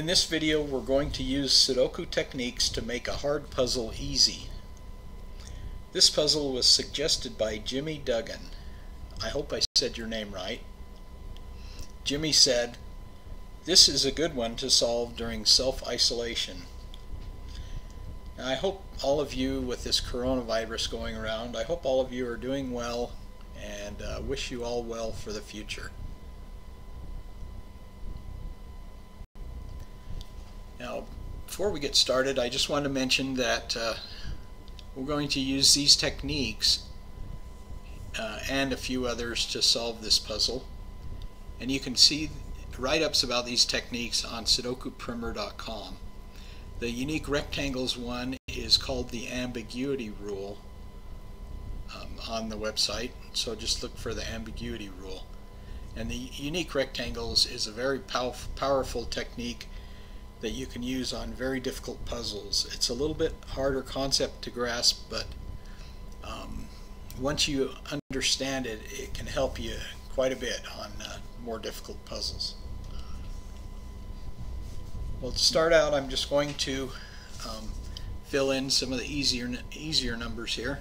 In this video we're going to use Sudoku techniques to make a hard puzzle easy. This puzzle was suggested by Jimmy Duggan. I hope I said your name right. Jimmy said, this is a good one to solve during self-isolation. I hope all of you with this coronavirus going around, I hope all of you are doing well and uh, wish you all well for the future. Now, before we get started, I just want to mention that uh, we're going to use these techniques uh, and a few others to solve this puzzle. And you can see write-ups about these techniques on sudokuprimer.com. The unique rectangles one is called the ambiguity rule um, on the website, so just look for the ambiguity rule. And the unique rectangles is a very pow powerful technique that you can use on very difficult puzzles. It's a little bit harder concept to grasp, but um, once you understand it, it can help you quite a bit on uh, more difficult puzzles. Well, to start out, I'm just going to um, fill in some of the easier easier numbers here.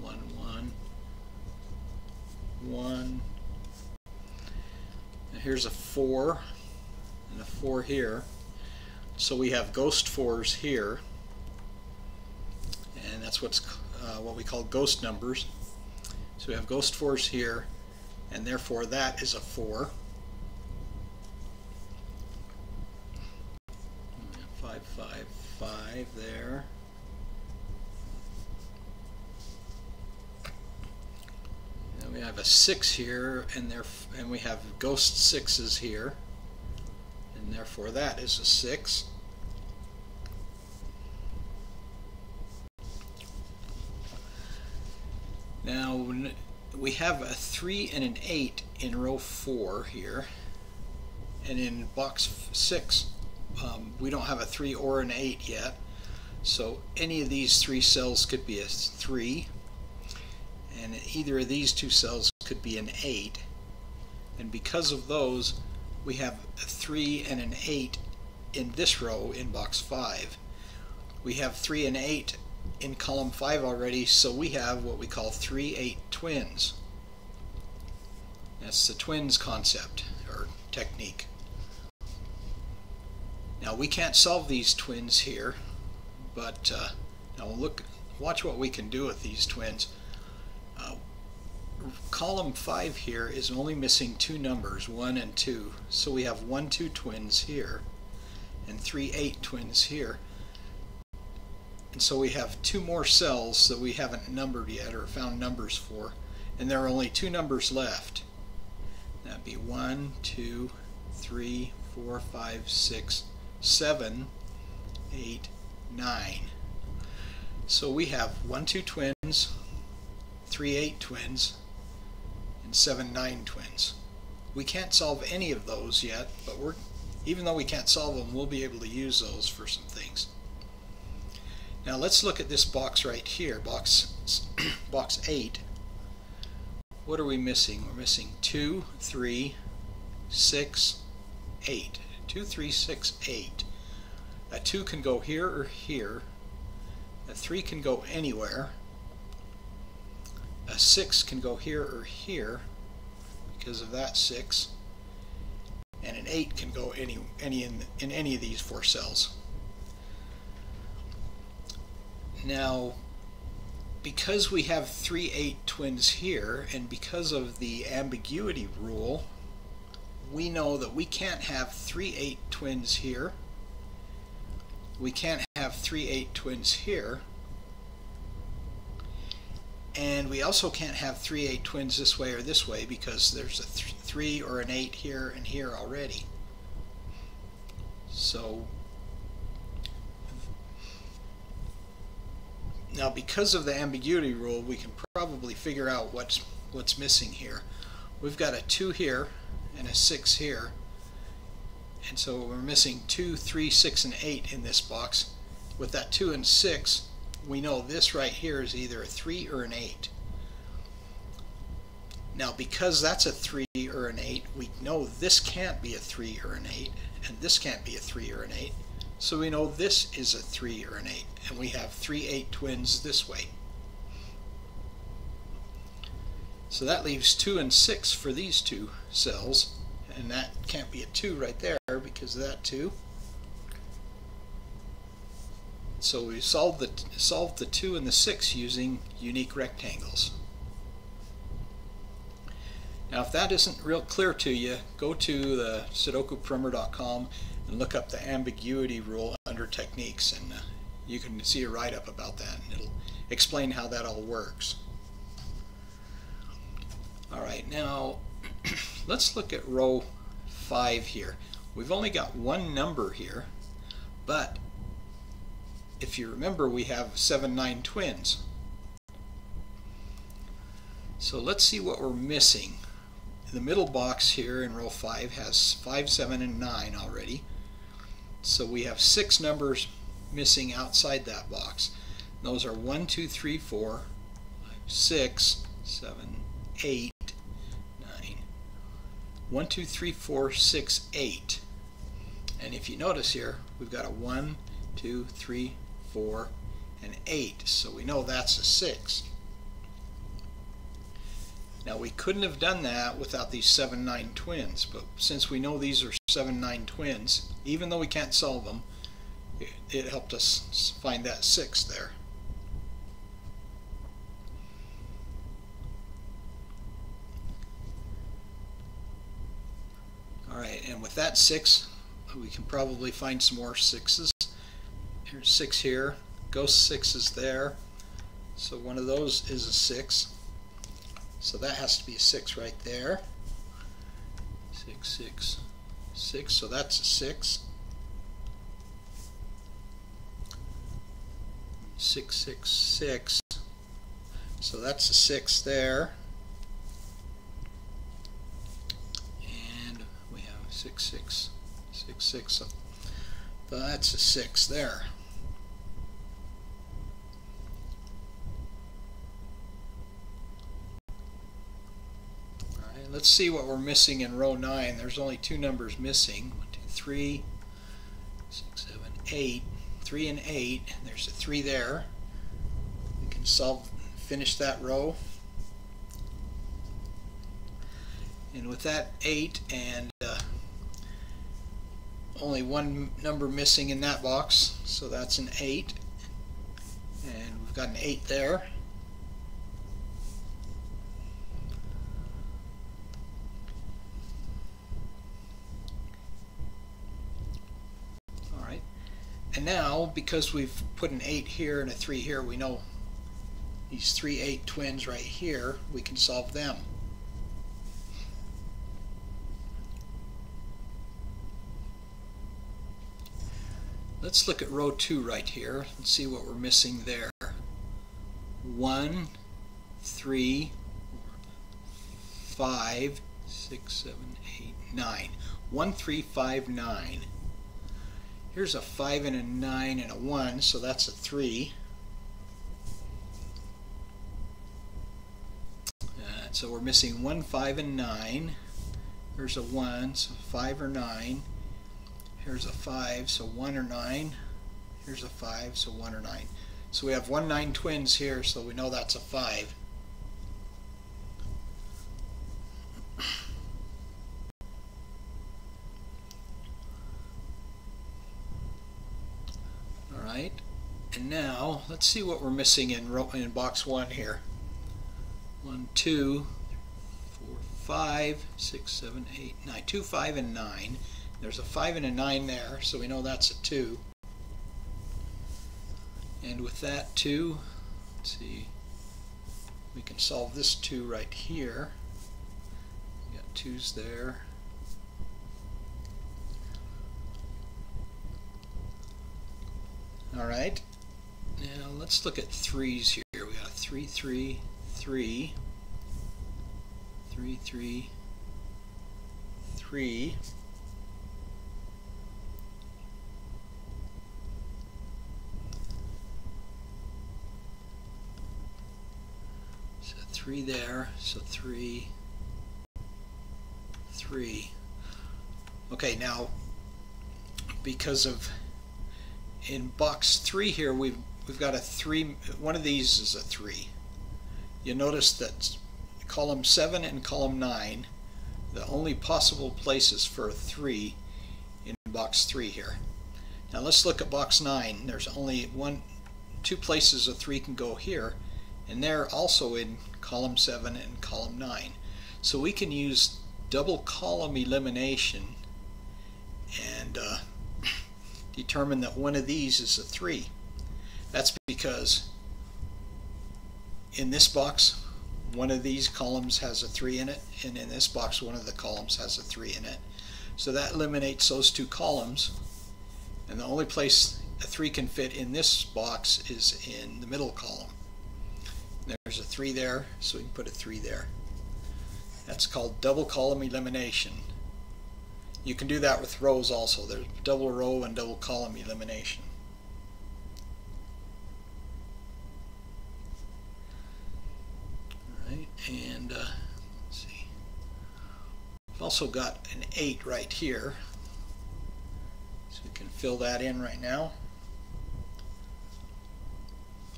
One, one, one. here's a four, and a four here. So we have ghost fours here, and that's what's uh, what we call ghost numbers. So we have ghost fours here, and therefore that is a four. Five, five, five there. And we have a six here, and there, and we have ghost sixes here and therefore that is a 6. Now we have a 3 and an 8 in row 4 here and in box 6 um, we don't have a 3 or an 8 yet so any of these three cells could be a 3 and either of these two cells could be an 8 and because of those we have a 3 and an 8 in this row in box 5. We have 3 and 8 in column 5 already, so we have what we call 3 8 twins. That's the twins concept or technique. Now we can't solve these twins here, but uh, now look, watch what we can do with these twins. Column 5 here is only missing two numbers, 1 and 2. So we have 1, 2 twins here and 3, 8 twins here. And so we have two more cells that we haven't numbered yet or found numbers for. And there are only two numbers left. That'd be 1, 2, 3, 4, 5, 6, 7, 8, 9. So we have 1, 2 twins, 3, 8 twins, and 7 9 twins. We can't solve any of those yet, but we're even though we can't solve them, we'll be able to use those for some things. Now let's look at this box right here, box box 8. What are we missing? We're missing 2, 3, 6, 8. 2, 3, 6, 8. A 2 can go here or here. A 3 can go anywhere a 6 can go here or here because of that 6 and an 8 can go any any in, in any of these four cells. Now because we have 3 8 twins here and because of the ambiguity rule we know that we can't have 3 8 twins here. We can't have 3 8 twins here and we also can't have three 8 twins this way or this way because there's a th 3 or an 8 here and here already. So now because of the ambiguity rule we can probably figure out what's what's missing here. We've got a 2 here and a 6 here and so we're missing 2, 3, 6, and 8 in this box. With that 2 and 6 we know this right here is either a 3 or an 8. Now because that's a 3 or an 8, we know this can't be a 3 or an 8, and this can't be a 3 or an 8. So we know this is a 3 or an 8, and we have 3 8 twins this way. So that leaves 2 and 6 for these two cells, and that can't be a 2 right there because of that 2. So we solved the, solved the 2 and the 6 using unique rectangles. Now if that isn't real clear to you, go to the sudokuprimer.com and look up the ambiguity rule under techniques and uh, you can see a write-up about that and it'll explain how that all works. Alright, now let's look at row 5 here. We've only got one number here, but if you remember we have 7, 9 twins. So let's see what we're missing. The middle box here in row 5 has 5, 7, and 9 already. So we have six numbers missing outside that box. Those are 1, 2, 3, 4, 6, 7, 8, 9. 1, 2, 3, 4, 6, 8. And if you notice here, we've got a 1, 2, 3, 4, and 8. So we know that's a 6. Now we couldn't have done that without these 7-9 twins, but since we know these are 7-9 twins, even though we can't solve them, it, it helped us find that 6 there. Alright, and with that 6, we can probably find some more 6s. Here's 6 here, ghost 6 is there, so one of those is a 6. So that has to be a 6 right there. 6, 6, 6. So that's a 6. 6, 6, 6. So that's a 6 there. And we have 6, 6, 6, 6. So that's a 6 there. Let's see what we're missing in row 9. There's only two numbers missing. 1, 2, 3, 6, 7, 8. 3 and 8. There's a 3 there. We can solve, finish that row. And with that 8 and uh, only one number missing in that box, so that's an 8. And we've got an 8 there. And now, because we've put an 8 here and a 3 here, we know these three 8 twins right here, we can solve them. Let's look at row 2 right here and see what we're missing there. 1, 3, 5, 6, 7, 8, 9. 1, 3, 5, 9. Here's a 5 and a 9 and a 1, so that's a 3. Uh, so we're missing 1, 5, and 9. There's a 1, so 5 or 9. Here's a 5, so 1 or 9. Here's a 5, so 1 or 9. So we have 1, 9 twins here, so we know that's a 5. And now, let's see what we're missing in, in box 1 here. 1, 2, 4, 5, 6, 7, 8, 9. 2, 5, and 9. There's a 5 and a 9 there, so we know that's a 2. And with that 2, let's see, we can solve this 2 right here. We got 2's there. All right. Now let's look at threes here. We got three, three, three, three, three, three. So three there, so three, three. Okay, now because of in box three here we've we've got a three one of these is a three. You notice that column seven and column nine the only possible places for a three in box three here. Now let's look at box nine. There's only one two places a three can go here and they're also in column 7 and column 9. So we can use double column elimination and uh, determine that one of these is a 3. That's because in this box one of these columns has a 3 in it and in this box one of the columns has a 3 in it. So that eliminates those two columns and the only place a 3 can fit in this box is in the middle column. There's a 3 there, so we can put a 3 there. That's called double column elimination. You can do that with rows also. There's double row and double column elimination. Alright, and uh, let's see. We've also got an 8 right here. So we can fill that in right now.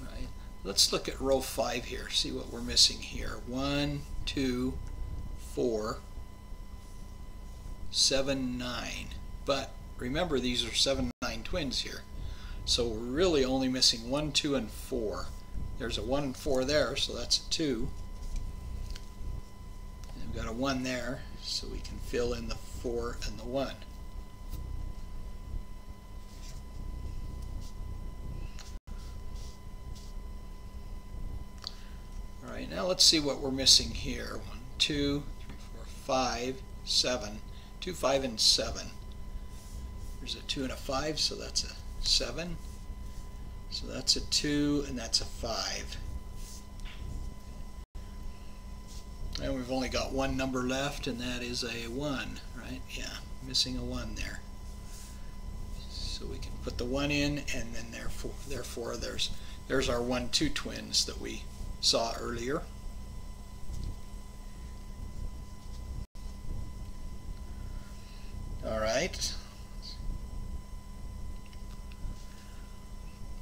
All right. Let's look at row 5 here, see what we're missing here. 1, 2, 4, 7, 9. But remember these are 7, 9 twins here. So we're really only missing 1, 2, and 4. There's a 1 and 4 there, so that's a 2. And we've got a 1 there, so we can fill in the 4 and the 1. All right, now let's see what we're missing here. One, two, three, four, five, seven. Two, five, and seven. There's a two and a five, so that's a seven. So that's a two, and that's a five. And we've only got one number left, and that is a one, right? Yeah, missing a one there. So we can put the one in, and then therefore, therefore there's there's our one two twins that we saw earlier. All right.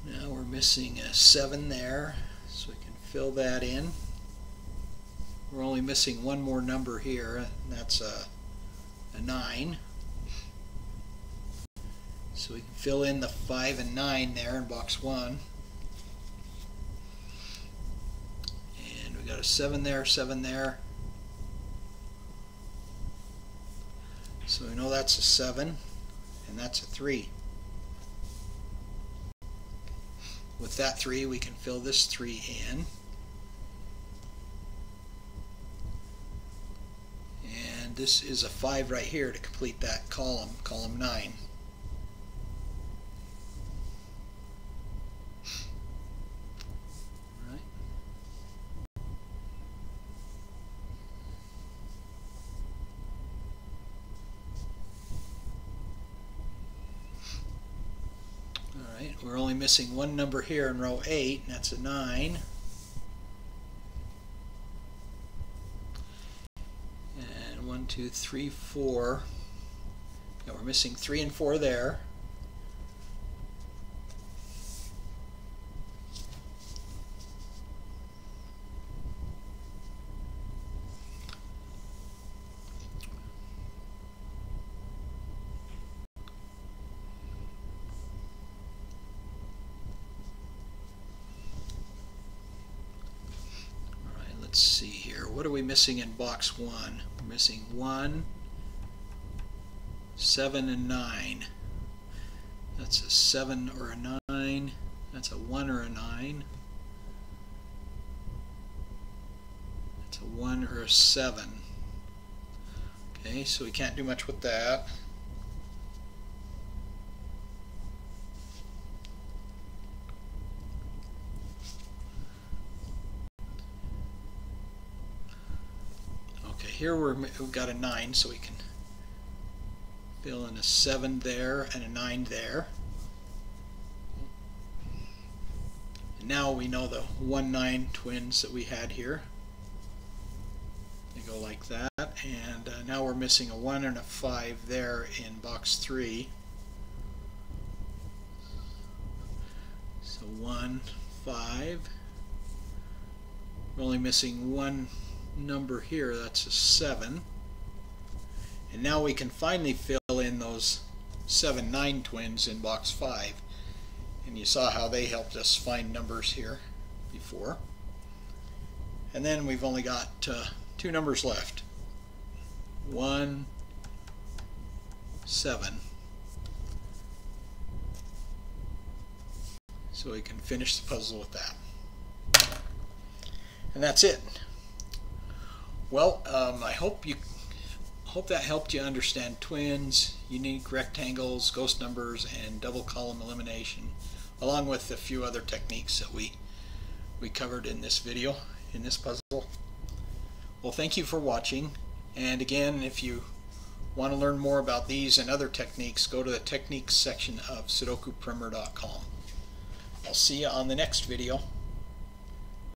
Now we're missing a 7 there, so we can fill that in. We're only missing one more number here, and that's a, a 9. So we can fill in the 5 and 9 there in box 1. And we got a 7 there, 7 there. So we know that's a 7, and that's a 3. With that 3, we can fill this 3 in. And this is a 5 right here to complete that column, column 9. We're only missing one number here in row 8, and that's a 9. And 1, 2, 3, 4. Yeah, we're missing 3 and 4 there. Let's see here. What are we missing in box one? We're missing one, seven, and nine. That's a seven or a nine. That's a one or a nine. That's a one or a seven. Okay, so we can't do much with that. Here we have got a 9, so we can fill in a 7 there and a 9 there. And now we know the 1-9 twins that we had here. They go like that, and uh, now we're missing a 1 and a 5 there in box 3. So 1, 5. We're only missing one number here, that's a 7. And now we can finally fill in those 7, 9 twins in box 5. And you saw how they helped us find numbers here before. And then we've only got uh, two numbers left. 1, 7. So we can finish the puzzle with that. And that's it. Well, um, I hope you hope that helped you understand twins, unique rectangles, ghost numbers, and double column elimination, along with a few other techniques that we we covered in this video, in this puzzle. Well, thank you for watching. And again, if you want to learn more about these and other techniques, go to the techniques section of sudokuprimer.com. I'll see you on the next video.